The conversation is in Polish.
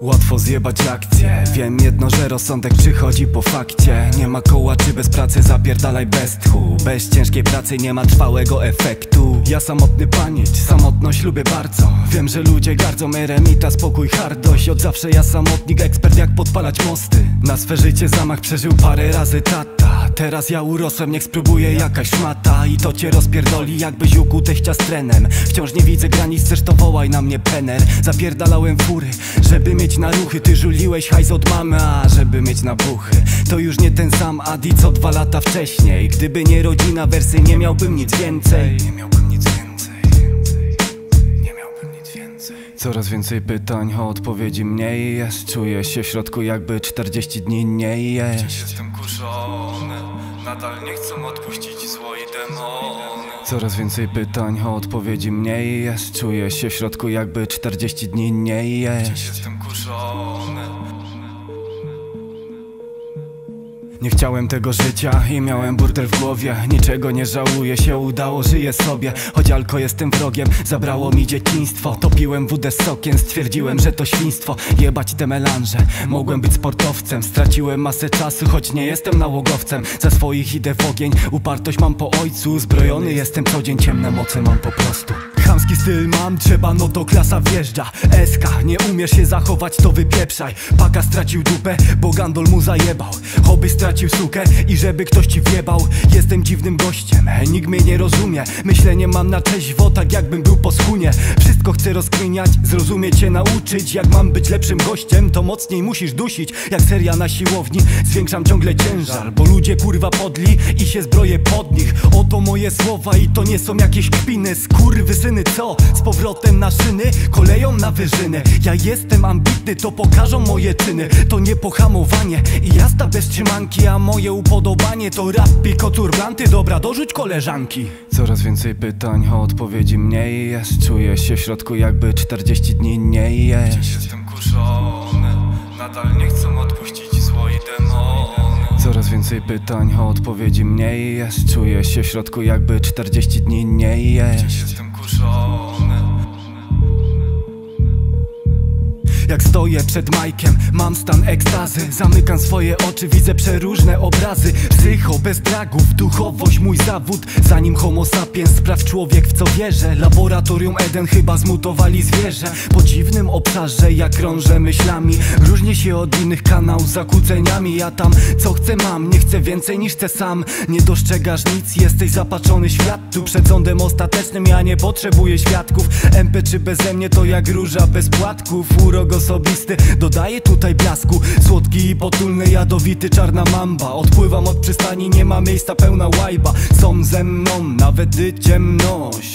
Łatwo zjebać akcję Wiem jedno, że rozsądek przychodzi po fakcie. Nie ma koła czy bez pracy zapierdalaj bez tchu. Bez ciężkiej pracy nie ma trwałego efektu. Ja samotny panieć, samotność lubię bardzo. Wiem, że ludzie gardzą eremita, spokój, hardość. Od zawsze ja samotnik, ekspert jak podpalać mosty. Na swe życie zamach przeżył parę razy tata. Teraz ja urosłem, niech spróbuję jakaś szmata. I to cię rozpierdoli jakbyś ukłuł teścia z trenem. Wciąż nie widzę granic, chcesz to wołaj na mnie pener. Zapierdalałem fury, żeby mieć na ruchy. Ty żuliłeś hajs od mamy, a żeby mieć na buchy. To już nie ten sam Adi co dwa lata wcześniej. Gdyby nie rodzina wersy nie miałbym nic więcej. Nie miałbym nic więcej. Nie miałbym nic więcej. Coraz więcej pytań, a odpowiedzi mniej. Jest Czuję się w środku jakby 40 dni nie jest Wciąż jestem kuszony Nadal nie chcą odpuścić zło i demony. Coraz więcej pytań, a odpowiedzi mniej jest. Czuję się w środku jakby 40 dni nie jest Wciąż jestem kuszony Nie chciałem tego życia i miałem burdel w głowie. Niczego nie żałuję, się udało, żyję sobie. Choć alko jestem wrogiem, zabrało mi dzieciństwo. Topiłem wódę sokiem, stwierdziłem, że to świństwo. Jebać te melanże, mogłem być sportowcem. Straciłem masę czasu, choć nie jestem nałogowcem. Za swoich idę w ogień, upartość mam po ojcu. Zbrojony jestem co dzień, ciemne moce mam po prostu Chamski styl mam, trzeba, no to klasa wjeżdża. SK, nie umiesz się zachować, to wypieprzaj. Paka stracił dupę, bo Gandol mu zajebał. Hobby stracił sukę i żeby ktoś ci wjebał. Jestem dziwnym gościem, nikt mnie nie rozumie. Myślenie mam na trzeźwo, tak jakbym był po schunie Wszystko chcę rozkminiać, zrozumieć się nauczyć. Jak mam być lepszym gościem, to mocniej musisz dusić. Jak seria na siłowni, zwiększam ciągle ciężar. Bo ludzie kurwa podli i się zbroję pod nich. Oto moje słowa i to nie są jakieś kpiny Skurwysyny co? Z powrotem na szyny, koleją na wyżyny. Ja jestem ambitny, to pokażą moje czyny. To nie pohamowanie i jazda bez trzymanki A moje upodobanie to rap, piko, turblanty Dobra, dorzuć koleżanki. Coraz więcej pytań, a odpowiedzi mniej jest. Czuję się w środku jakby 40 dni nie jest Wciąż jestem kuszony Nadal nie chcą odpuścić zło i demony. Coraz więcej pytań, a odpowiedzi mniej jest. Czuję się w środku jakby 40 dni nie jest Wciąż jak stoję przed majkiem, mam stan ekstazy Zamykam swoje oczy, widzę przeróżne obrazy. Psycho, bez dragów, duchowość mój zawód. Zanim homo sapiens, spraw człowiek w co wierzę. Laboratorium Eden chyba zmutowali zwierzę. Po dziwnym obszarze, jak krążę myślami. Różnię się od innych kanałów zakłóceniami. Ja tam co chcę mam, nie chcę więcej niż chcę sam. Nie dostrzegasz nic, jesteś zapatrzony świat Tu przed sądem ostatecznym. Ja nie potrzebuję świadków. MP czy beze mnie to jak róża bez płatków. Urok osobisty. Dodaję tutaj blasku. Słodki i potulny, jadowity, czarna mamba. Odpływam od przystani, nie ma miejsca pełna łajba. Są ze mną nawet ciemność